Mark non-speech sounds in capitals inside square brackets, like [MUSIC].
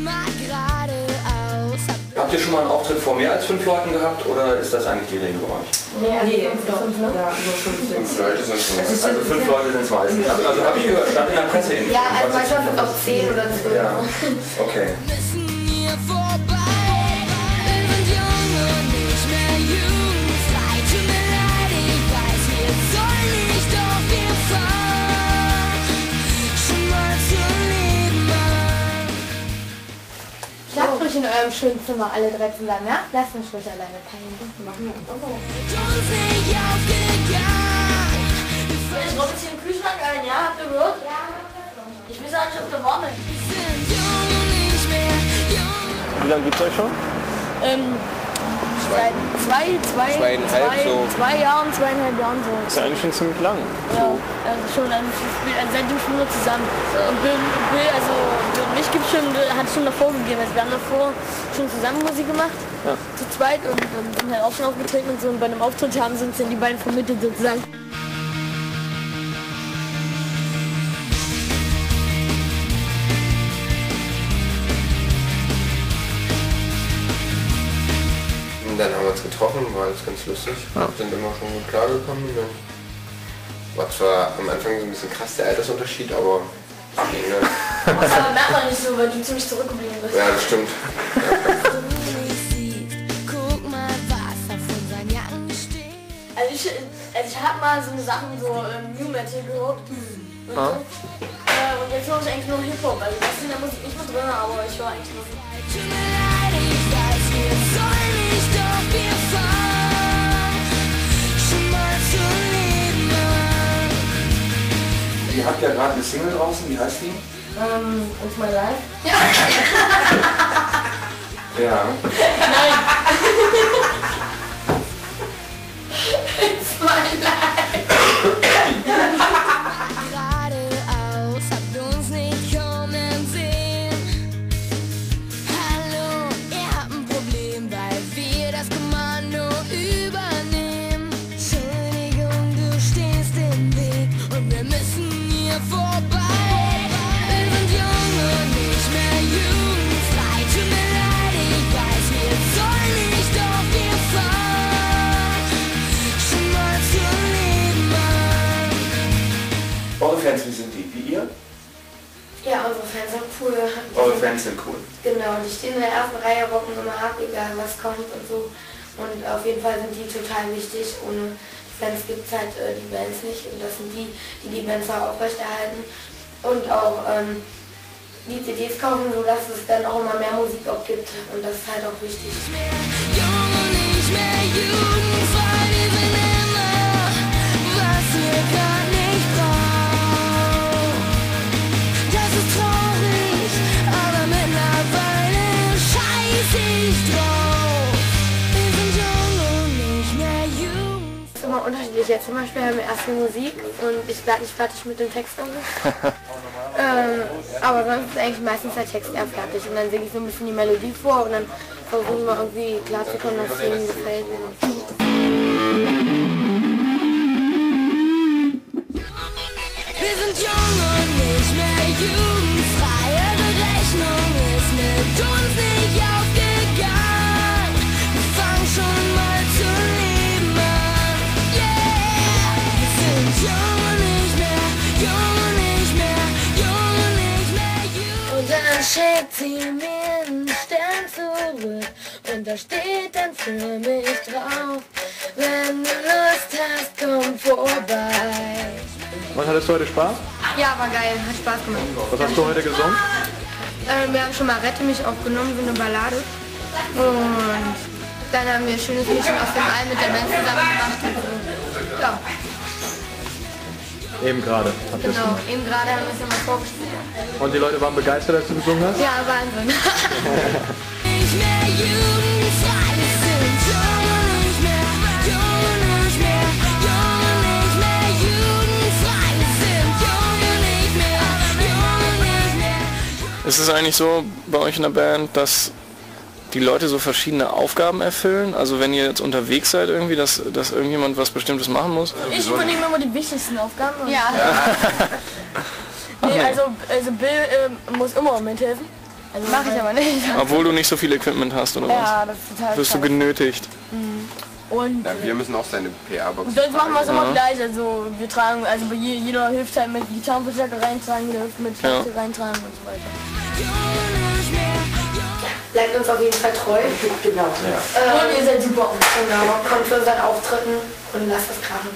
immer geradeaus. Habt ihr schon mal einen Auftritt vor mehr als fünf Leuten gehabt oder ist das eigentlich die Regel bei euch? Mehr also nee, fünf, fünf, ne? ja, fünf, fünf Leute sind schon. Also, also fünf Leute sind es meistens. Also, also habe ich gehört, stand in der Presse. Ja, also manchmal auch zehn oder zwölf. Ja, okay. Eurem schönen Zimmer alle drei zusammen, ja? Lasst uns ruhig alleine teilen. Nicht aufgegangen. Ich räume jetzt hier den Kühlschrank ein, ja? Habt ihr gehört? Ja. Ich. Wir jung und nicht mehr jung. Wie lange gibt es euch schon? Ähm, seit zwei, zwei, Zweieinhalb, zwei, so. zwei Jahren, zweieinhalb Jahren so. ist ja eigentlich schon ziemlich lang. Ja, also schon, also ich spiel, also seitdem schon nur zusammen. Und Bill, Bill also Bill und mich gibt schon, hat schon davor gegeben. Also wir haben davor schon zusammen Musik gemacht, Ja. zu zweit und ähm, sind halt auch schon aufgetreten und so. Und bei einem Auftritt haben sie uns dann die beiden vermittelt sozusagen. Dann haben wir uns getroffen, war alles ganz lustig. Sind immer schon gut klargekommen. Dann war zwar am Anfang so ein bisschen krass der Altersunterschied, aber ging dann. [LAUGHS] Das aber merkt man nicht so, weil du ziemlich zurückgeblieben bist. Ja, das stimmt. Also ich, also ich habe mal so eine Sachen so ähm, New Metal gehört. Und, Ah. Äh, und jetzt höre ich eigentlich nur Hip-Hop. Also das ist in der Musik nicht mehr drin, aber ich höre eigentlich nur Hip-Hop. Ihr habt ja gerade eine Single draußen, wie heißt die? Ähm, It's My Life. Ja. Geradeaus, Fans, wie sind die? Wie ihr? Ja, unsere Fans sind cool. Eure Fans sind cool. Genau, die stehen in der ersten Reihe, rocken immer ab, egal was kommt und so. Und auf jeden Fall sind die total wichtig. Ohne die Fans gibt es halt äh, die Bands nicht. Und das sind die, die die Bands auch aufrechterhalten. Und auch ähm, die CDs kaufen, sodass es dann auch immer mehr Musik auch gibt. Und das ist halt auch wichtig. Jung und nicht mehr jugendfrei, Jetzt zum Beispiel haben wir erst die Musik und ich werde nicht fertig mit dem Text und [LAUGHS] ähm, aber sonst ist eigentlich meistens der Text eher fertig und dann singe ich so ein bisschen die Melodie vor und dann versuchen wir irgendwie klarzukommen, dass es ihnen gefällt. Wir schickt sie mir einen Stern zurück und da steht dann für mich drauf. Wenn du Lust hast, komm vorbei. Was hattest du heute Spaß? Ja, war geil, hat Spaß gemacht. Was hast du heute gesungen? Äh, wir haben schon mal Rette mich aufgenommen, so eine Ballade. Und dann haben wir ein schönes Liedchen aus dem All mit der Band zusammen gemacht. Und so. Ja, Eben gerade. es genau. Eben gerade haben wir es nochmal vorgespielt. Und die Leute waren begeistert, als du gesungen hast? Ja, Wahnsinn. Mehr. Ist es eigentlich so bei euch in der Band, dass die Leute so verschiedene Aufgaben erfüllen? Also wenn ihr jetzt unterwegs seid irgendwie, dass, dass irgendjemand was Bestimmtes machen muss? Ich übernehme immer die wichtigsten Aufgaben. ja. [LAUGHS] Nee, also, also Bill ähm, muss immer mithelfen. Also Mach ich aber nicht. Obwohl du nicht so viel Equipment hast oder was? Ja, das ist total Wirst du genötigt. Und Ja, wir müssen auch seine PA-Box sonst machen wir es immer Ja. gleich. Also wir tragen, also jeder hilft halt mit Gitarrenverstärker reintragen, jeder hilft mit Ja. Schlagzeug reintragen und so weiter. Bleibt uns auf jeden Fall treu. Genau. Ähm, Und ihr seid super. Genau, kommt zu unseren Auftritten und lasst es krachen.